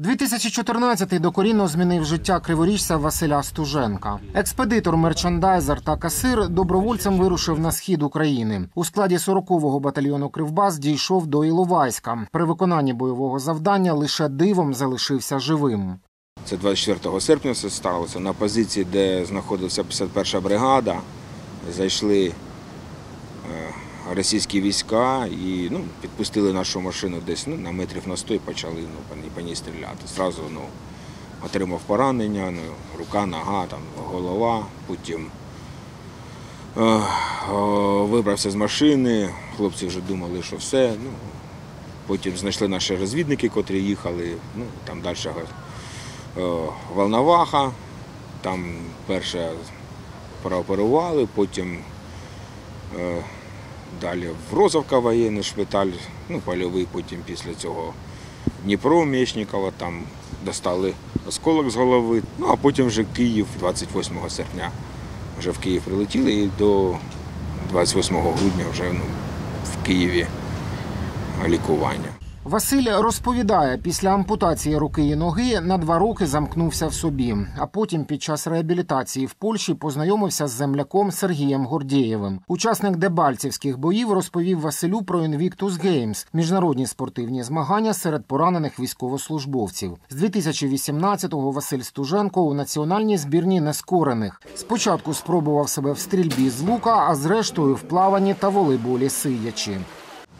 2014-й докорінно змінив життя криворіжця Василя Стуженка. Експедитор, мерчандайзер та касир добровольцем вирушив на схід України. У складі 40-го батальйону Кривбас дійшов до Іловайська. При виконанні бойового завдання лише дивом залишився живим. Це 24 серпня все сталося. На позиції, де знаходилася 51 бригада, зайшли російські війська і ну, підпустили нашу машину десь ну, на метрів на 100 і почали ну, по ній- стріляти. Зразу ну, отримав поранення, ну, рука, нога, там, голова, потім е, вибрався з машини, хлопці вже думали, що все. Ну, потім знайшли наші розвідники, котрі їхали, ну, там далі е, Волноваха, там перше прооперували, потім е, далі в Розовка воєнний шпиталь, ну, польовий, потім після цього Дніпро Мєчникова, там достали осколок з голови, ну а потім вже Київ 28 серпня. Вже в Київ прилетіли і до 28 грудня вже ну, в Києві лікування. Василь розповідає, після ампутації руки і ноги на два роки замкнувся в собі. А потім, під час реабілітації в Польщі, познайомився з земляком Сергієм Гордєєвим. Учасник дебальцівських боїв розповів Василю про Invictus Games – міжнародні спортивні змагання серед поранених військовослужбовців. З 2018-го Василь Стуженко у національній збірні нескорених. Спочатку спробував себе в стрільбі з лука, а зрештою в плаванні та волейболі сидячи.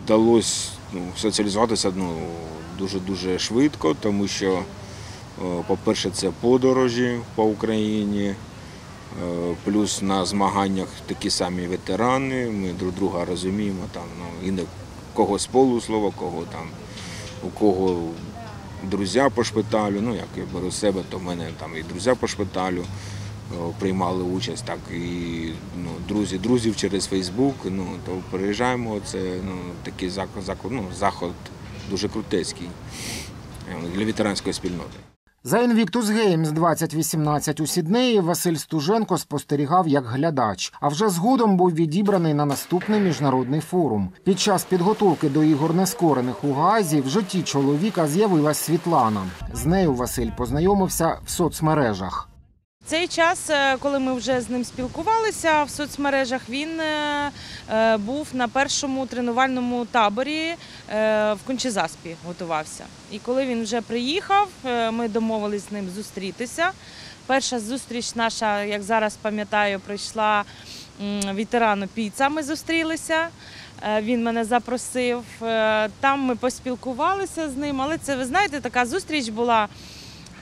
Вдалося ну, соціалізуватися ну, дуже-дуже швидко, тому що, е, по-перше, це подорожі по Україні, е, плюс на змаганнях такі самі ветерани, ми друг друга розуміємо, там, ну, і не кого з полуслова, кого там, у кого друзі по шпиталю, ну як я беру себе, то в мене там і друзі по шпиталю приймали участь, так і ну, друзі друзів через Фейсбук. Ну то приїжджаємо. Це ну такий заклад, заклад, ну, заход дуже крутецький е, для ветеранської спільноти. За Invictus Games 2018 у Сіднеї Василь Стуженко спостерігав як глядач, а вже згодом був відібраний на наступний міжнародний форум. Під час підготовки до ігор нескорених у Гаазі в житті чоловіка з'явилась Світлана. З нею Василь познайомився в соцмережах. Цей час, е, коли ми вже з ним спілкувалися в соцмережах, він е, е, був на першому тренувальному таборі в Кончезаспі, готувався. І коли він вже приїхав, ми домовились з ним зустрітися. Перша зустріч наша, як зараз пам'ятаю, пройшла м, ветерану Піца. Ми зустрілися. Він мене запросив. Там ми поспілкувалися з ним, але це, ви знаєте, така зустріч була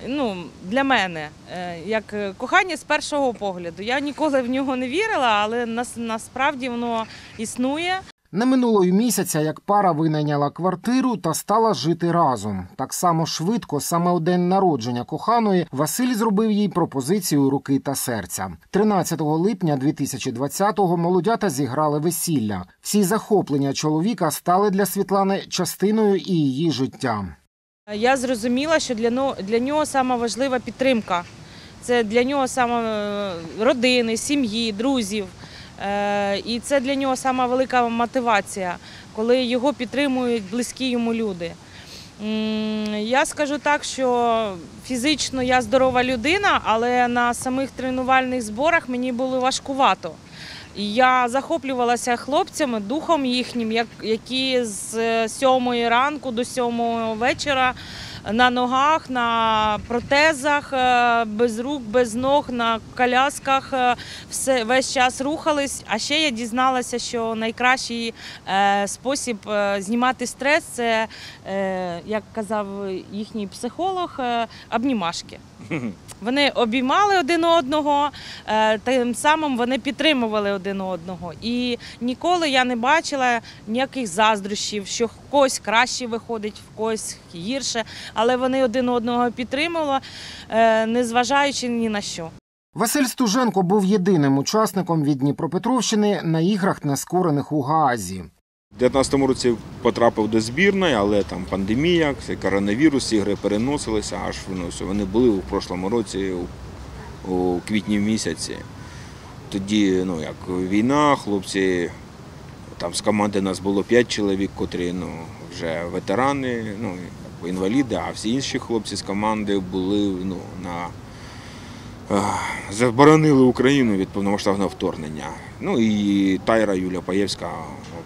ну, для мене е, як е, кохання з першого погляду. Я ніколи в нього не вірила, але нас, насправді воно існує. Не минуло місяця, як пара винайняла квартиру та стала жити разом. Так само швидко, саме у день народження коханої, Василь зробив їй пропозицію руки та серця. 13 липня 2020-го молодята зіграли весілля. Всі захоплення чоловіка стали для Світлани частиною і її життя. Я зрозуміла, що для, для нього сама підтримка. Це для нього саме е, родини, сім'ї, друзів. Е, І це для нього сама велика мотивація, коли його підтримують близькі йому люди. Я скажу так, що фізично я здорова людина, але на самих тренувальних зборах мені було важкувато. Я захоплювалася хлопцями, духом їхнім, як- які з сьомої ранку до сьомого вечора на ногах, на протезах, е, без рук, без ног, на колясках е, все, весь час рухались. А ще я дізналася, що найкращий е, спосіб знімати стрес це, як казав їхній психолог, обнімашки. Вони обіймали один одного, е, тим самим вони підтримували один одного. І ніколи я не бачила ніяких заздрощів, що в когось краще виходить, в когось гірше, але вони один одного підтримували, е, незважаючи ні на що. Василь Стуженко був єдиним учасником від Дніпропетровщини на іграх нескорених у Гаазі. У 2019 році потрапив до збірної, але там пандемія, коронавірус, ігри переносилися, аж вони були у прошлому році, у, квітні місяці. Тоді, ну як війна, хлопці, там з команди нас було 5 чоловік, котрі ну, вже ветерани, ну, інваліди, а всі інші хлопці з команди були ну, на заборонили Україну від повномасштабного вторгнення. Ну і Тайра Юля Паєвська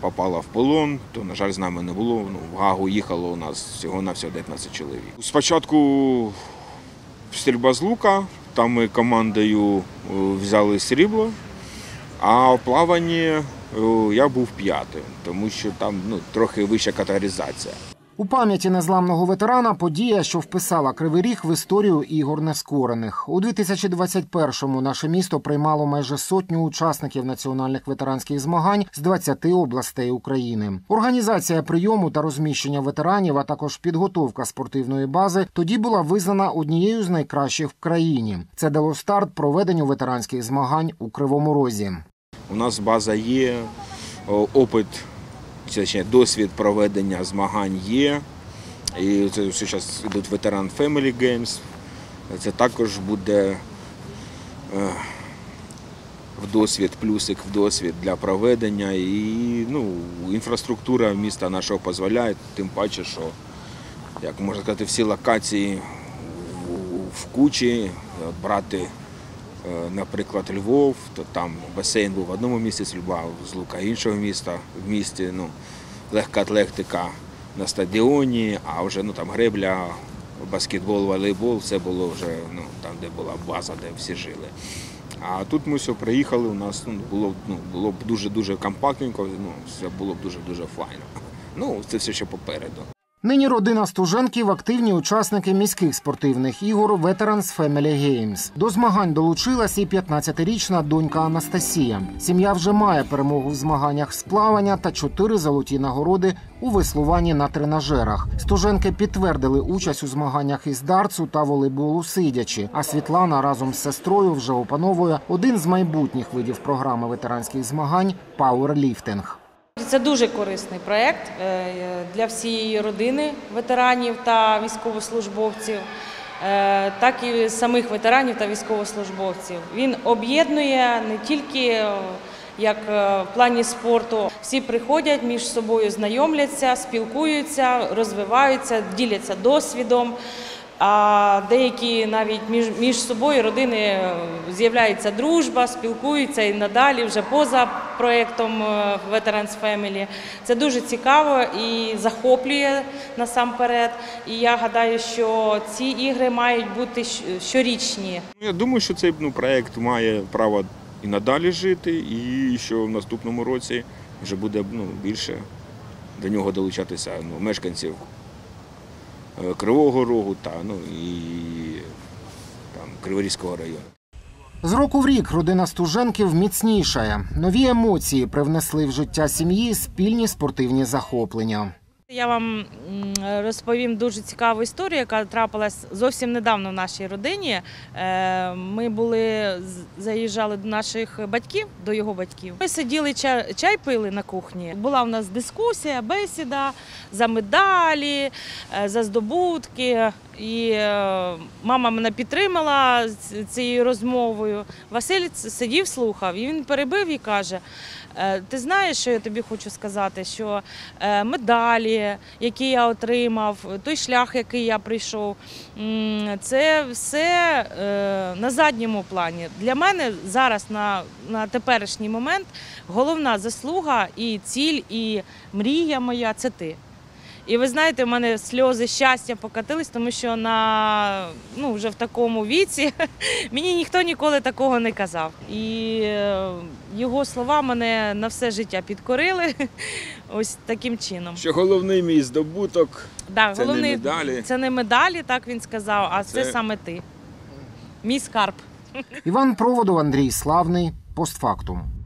попала в полон, то, на жаль, з нами не було. Ну, в Гагу їхало у нас всього на всього 19 чоловік. Спочатку стрільба з лука, там ми командою е, взяли срібло, а в плаванні е, я був п'ятим, тому що там ну, трохи вища категоризація. У пам'яті незламного ветерана подія, що вписала Кривий Ріг в історію ігор нескорених. У 2021-му наше місто приймало майже сотню учасників національних ветеранських змагань з 20 областей України. Організація прийому та розміщення ветеранів, а також підготовка спортивної бази тоді була визнана однією з найкращих в країні. Це дало старт проведенню ветеранських змагань у Кривому Розі. У нас база є, опит, точніше, досвід проведення змагань є. І це зараз йдуть ветеран Family Games. Це також буде е, в досвід, плюсик в досвід для проведення. І ну, інфраструктура міста нашого дозволяє, тим паче, що, як можна сказати, всі локації в- кучі брати наприклад, Львов, то там басейн був в одному місці, стрільба з лука іншого міста в місті. Ну, легка атлетика на стадіоні, а вже ну, там гребля, баскетбол, волейбол, це було вже ну, там, де була база, де всі жили. А тут ми все приїхали, у нас ну, було, ну, було б дуже-дуже компактненько, ну, все було б дуже-дуже файно. Ну, це все ще попереду. Нині родина Стуженків активні учасники міських спортивних ігор Veterans Family Games. До змагань долучилась і 15-річна донька Анастасія. Сім'я вже має перемогу в змаганнях з плавання та чотири золоті нагороди у веслуванні на тренажерах. Стуженки підтвердили участь у змаганнях із дартсу та волейболу сидячи. А Світлана разом з сестрою вже опановує один з майбутніх видів програми ветеранських змагань пауерліфтинг. Це дуже корисний проєкт е, для всієї родини ветеранів та військовослужбовців, е, так і самих ветеранів та військовослужбовців. Він об'єднує не тільки е, як в плані спорту. Всі приходять між собою, знайомляться, спілкуються, розвиваються, діляться досвідом. А деякі навіть між, між собою родини е, з'являється дружба, спілкуються і надалі вже поза проєктом е, Veterans Family. Це дуже цікаво і захоплює насамперед. І я гадаю, що ці ігри мають бути щорічні. Ну, Я думаю, що цей ну, проєкт має право і надалі жити, і що в наступному році вже буде ну, більше до нього долучатися ну, мешканців Кривого Рогу та ну, і там, Криворізького району. З року в рік родина Стуженків міцнішає. Нові емоції привнесли в життя сім'ї спільні спортивні захоплення. Я вам розповім дуже цікаву історію, яка трапилась зовсім недавно в нашій родині. Е, Ми були заїжджали до наших батьків, до його батьків. Ми сиділи чай, чай пили на кухні. Була в нас дискусія, бесіда за медалі, е, за здобутки. І е, мама мене підтримала цією розмовою. Василь сидів, слухав, і він перебив і каже: «Е, Ти знаєш, що я тобі хочу сказати? Що е, медалі, які я отримав, той шлях, який я прийшов, це все на задньому плані. Для мене зараз на, на теперішній момент головна заслуга і ціль, і мрія моя це ти. І ви знаєте, в мене сльози щастя покатились, тому що на ну вже в такому віці мені ніхто ніколи такого не казав. І е, його слова мене на все життя підкорили. Ось таким чином. Що головний мій здобуток Да, Це не медалі. Це не медалі, так він сказав, а це, Це- саме ти. Мій скарб. Іван Проводов, Андрій Славний. Постфактум.